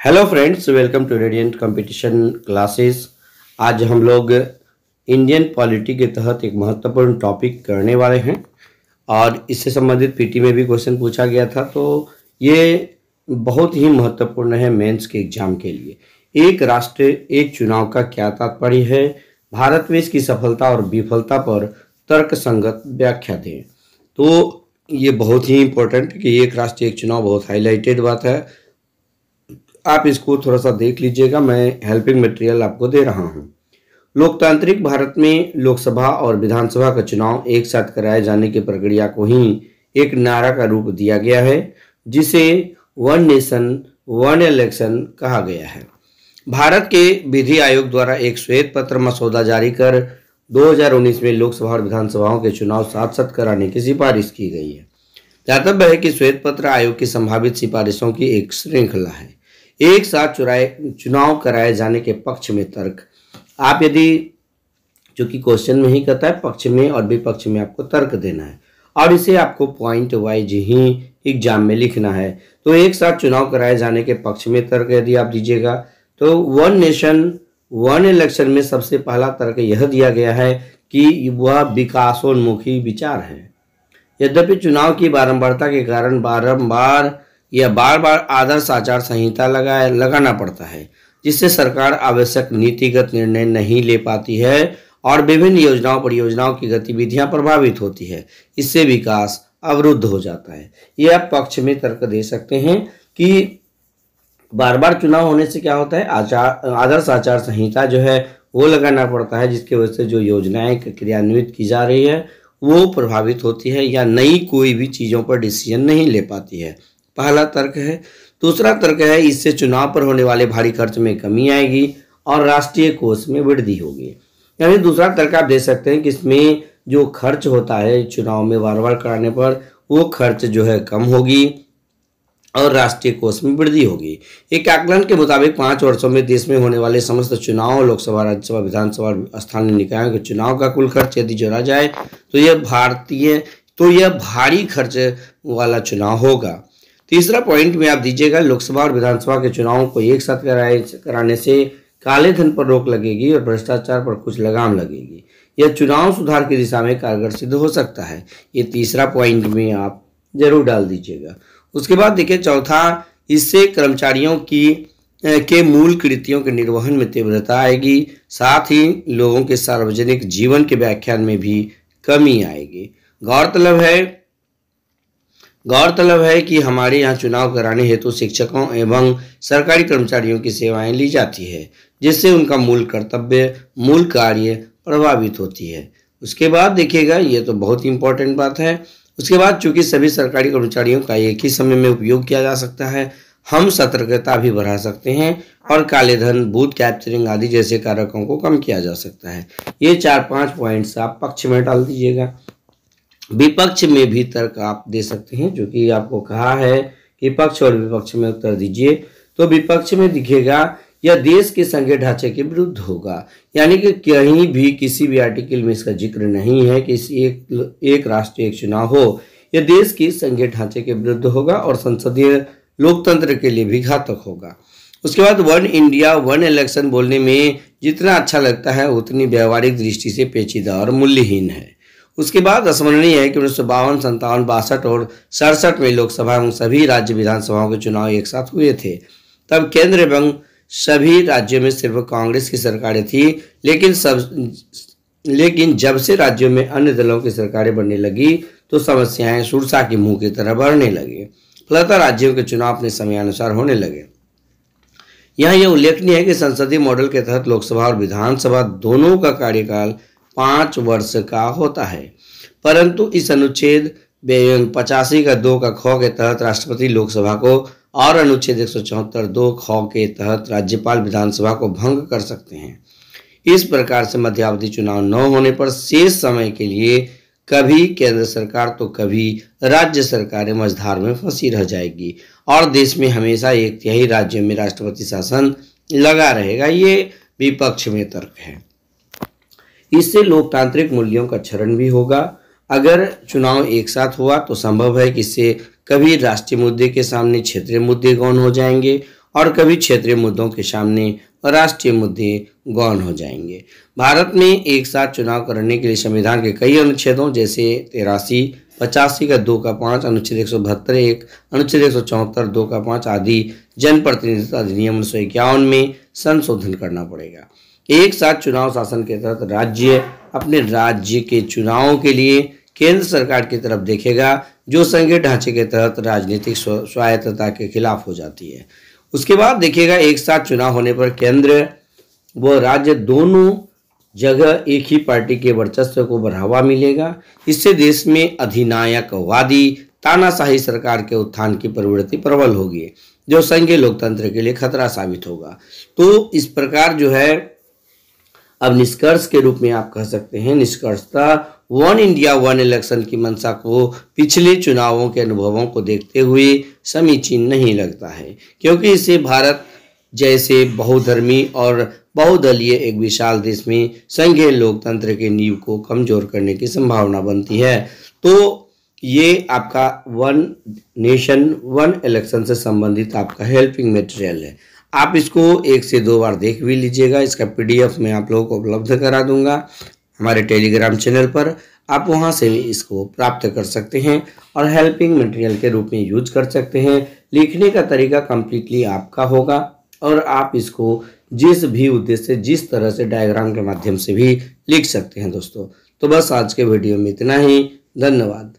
Hello friends welcome to Radiant Competition Classes आज हम लोग इंडियन पॉलिटी के तहत एक महत्वपूर्ण टॉपिक करने वाले हैं। और इससे संबंधित पीटी में भी क्वेश्चन पूछा गया था तो ये बहुत ही महत्वपूर्ण है मेंस के एग्ज़ाम के लिए। एक राष्ट्र, एक चुनाव का क्या तात्पर्य है? भारत में इसकी सफलता और विफलता पर तर्क संगत व्याख्या दें। तो ये बहुत ही इंपॉर्टेंट कि एक राष्ट्र, एक चुनाव बहुत हाईलाइटेड बात है। आप इसको थोड़ा सा देख लीजिएगा, मैं हेल्पिंग मटेरियल आपको दे रहा हूँ। लोकतांत्रिक भारत में लोकसभा और विधानसभा का चुनाव एक साथ कराए जाने की प्रक्रिया को ही एक नारा का रूप दिया गया है, जिसे वन नेशन वन इलेक्शन कहा गया है। भारत के विधि आयोग द्वारा एक श्वेत पत्र मसौदा जारी कर 2019 में लोकसभा और विधानसभाओं के चुनाव साथ साथ कराने की सिफारिश की गई है। ज्ञातव्य है कि श्वेत पत्र आयोग की संभावित सिफारिशों की एक श्रृंखला है। एक साथ चुराए, चुनाव कराए जाने के पक्ष में तर्क। आप यदि, जो कि क्वेश्चन में ही कहता है, पक्ष में और विपक्ष में आपको तर्क देना है, और इसे आपको पॉइंट वाइज ही एग्ज़ाम में लिखना है तो एक साथ चुनाव कराए जाने के पक्ष में तर्क यदि आप दीजिएगा तो वन नेशन वन इलेक्शन में सबसे पहला तर्क यह दिया गया है कि वह विकासोन्मुखी विचार है। यद्यपि चुनाव की बारंबारता के कारण बारंबार या बार बार आदर्श आचार संहिता लगाए लगाना पड़ता है, जिससे सरकार आवश्यक नीतिगत निर्णय नहीं ले पाती है और विभिन्न योजनाओं, परियोजनाओं की गतिविधियाँ प्रभावित होती है। इससे विकास अवरुद्ध हो जाता है। ये आप पक्ष में तर्क दे सकते हैं कि बार बार चुनाव होने से क्या होता है? आचार, आदर्श आचार संहिता जो है, वो लगाना पड़ता है, जिसकी वजह से जो योजनाएँ क्रियान्वित की जा रही है, वो प्रभावित होती है या नई कोई भी चीज़ों पर डिसीज़न नहीं ले पाती है। पहला तर्क है। दूसरा तर्क है, इससे चुनाव पर होने वाले भारी खर्च में कमी आएगी और राष्ट्रीय कोष में वृद्धि होगी। यानी दूसरा तर्क आप दे सकते हैं कि इसमें जो खर्च होता है चुनाव में बार बार कराने पर, वो खर्च जो है कम होगी और राष्ट्रीय कोष में वृद्धि होगी। एक आकलन के मुताबिक पाँच वर्षों में देश में होने वाले समस्त चुनाव, लोकसभा, राज्यसभा, विधानसभा स्थानीय निकायों के चुनाव का कुल खर्च यदि जोड़ा जाए तो यह भारतीय तो यह भारी खर्च वाला चुनाव होगा। तीसरा पॉइंट में आप दीजिएगा, लोकसभा और विधानसभा के चुनावों को एक साथ कराए, कराने से काले धन पर रोक लगेगी और भ्रष्टाचार पर कुछ लगाम लगेगी। यह चुनाव सुधार की दिशा में कारगर सिद्ध हो सकता है। ये तीसरा पॉइंट में आप ज़रूर डाल दीजिएगा। उसके बाद देखिए, चौथा, इससे कर्मचारियों की के मूल कृतियों के निर्वहन में तीव्रता आएगी। साथ ही लोगों के सार्वजनिक जीवन के व्याख्यान में भी कमी आएगी। गौरतलब है गौरतलब है कि हमारे यहाँ चुनाव कराने हेतु तो शिक्षकों एवं सरकारी कर्मचारियों की सेवाएँ ली जाती है, जिससे उनका मूल कर्तव्य, मूल कार्य प्रभावित होती है। उसके बाद देखिएगा, ये तो बहुत ही इंपॉर्टेंट बात है। उसके बाद चूँकि सभी सरकारी कर्मचारियों का एक ही समय में उपयोग किया जा सकता है, हम सतर्कता भी बढ़ा सकते हैं और काले धन बूथ कैप्चरिंग आदि जैसे कारकों को कम किया जा सकता है। ये चार पाँच पॉइंट्स आप पक्ष में डाल दीजिएगा। विपक्ष में भी तर्क आप दे सकते हैं, जो कि आपको कहा है कि पक्ष और विपक्ष में उत्तर दीजिए। तो विपक्ष में दिखेगा, यह देश के संघीय ढांचे के विरुद्ध होगा। यानी कि कहीं भी किसी भी आर्टिकल में इसका ज़िक्र नहीं है कि एक एक राष्ट्र एक चुनाव हो। यह देश की संघीय ढांचे के विरुद्ध होगा और संसदीय लोकतंत्र के लिए भी घातक होगा। उसके बाद वन इंडिया, वन इलेक्शन बोलने में जितना अच्छा लगता है, उतनी व्यवहारिक दृष्टि से पेचीदा और मूल्यहीन है। उसके बाद स्मरणीय है कि उन्नीस सौ बावन संतावन बासठ और सड़सठ में लोकसभा एवं सभी राज्य विधानसभाओं के चुनाव एक साथ हुए थे। तब केंद्र एवं सभी राज्यों में सिर्फ़ कांग्रेस की सरकारें थी, लेकिन सब, लेकिन जब से राज्यों में अन्य दलों की सरकारें बनने लगी तो समस्याएँ सुरसा के मुँह की तरह बढ़ने लगी। फलतः राज्यों के चुनाव अपने समयानुसार होने लगे। यहाँ यह उल्लेखनीय है कि संसदीय मॉडल के तहत लोकसभा और विधानसभा दोनों का कार्यकाल पाँच वर्ष का होता है। परंतु इस अनुच्छेद पचासी का दो का खो के तहत राष्ट्रपति लोकसभा को और अनुच्छेद एक सौ चौहत्तर दो खो के तहत राज्यपाल विधानसभा को भंग कर सकते हैं। इस प्रकार से मध्यावधि चुनाव न होने पर शेष समय के लिए कभी केंद्र सरकार तो कभी राज्य सरकारें मझधार में फंसी रह जाएगी और देश में हमेशा एक तिहाई राज्यों में राष्ट्रपति शासन लगा रहेगा, ये विपक्ष में तर्क है। इससे लोकतांत्रिक मूल्यों का क्षरण भी होगा। अगर चुनाव एक साथ हुआ तो संभव है कि इससे कभी राष्ट्रीय मुद्दे के सामने क्षेत्रीय मुद्दे गौन हो जाएँगे और कभी क्षेत्रीय मुद्दों के सामने राष्ट्रीय मुद्दे गौन हो जाएँगे। भारत में एक साथ चुनाव करने के लिए संविधान के कई अनुच्छेदों, जैसे तेरासी, पचासी का दो का पाँच, अनुच्छेद एक सौ बहत्तर एक, अनुच्छेद एक सौ चौहत्तर, दो का पाँच आदि जनप्रतिनिधित्व अधिनियम उन्नीस सौ इक्यावन में संशोधन करना पड़ेगा। एक साथ चुनाव शासन के तहत राज्य अपने राज्य के चुनावों के लिए केंद्र सरकार की तरफ़ देखेगा, जो संघीय ढांचे के तहत राजनीतिक स्वायत्तता के खिलाफ हो जाती है। उसके बाद देखिएगा, एक साथ चुनाव होने पर केंद्र व राज्य दोनों जगह एक ही पार्टी के वर्चस्व को बढ़ावा मिलेगा। इससे देश में अधिनायकवादी, तानाशाही सरकार के उत्थान की प्रवृत्ति प्रबल होगी, जो संघीय लोकतंत्र के लिए खतरा साबित होगा। तो इस प्रकार जो है अब निष्कर्ष के रूप में आप कह सकते हैं, निष्कर्षता, वन इंडिया, वन इलेक्शन की मंशा को पिछले चुनावों के अनुभवों को देखते हुए समीचीन नहीं लगता है, क्योंकि इसे भारत जैसे बहुधर्मी और बहुदलीय एक विशाल देश में संघीय लोकतंत्र के नींव को कमज़ोर करने की संभावना बनती है। तो ये आपका वन नेशन, वन इलेक्शन से संबंधित आपका हेल्पिंग मटेरियल है। आप इसको एक से दो बार देख भी लीजिएगा। इसका पीडीएफ मैं आप लोगों को उपलब्ध करा दूँगा हमारे टेलीग्राम चैनल पर। आप वहाँ से भी इसको प्राप्त कर सकते हैं और हेल्पिंग मटेरियल के रूप में यूज़ कर सकते हैं। लिखने का तरीका कम्प्लीटली आपका होगा और आप इसको जिस भी उद्देश्य जिस तरह से डायग्राम के माध्यम से भी लिख सकते हैं दोस्तों। तो बस आज के वीडियो में इतना ही। धन्यवाद।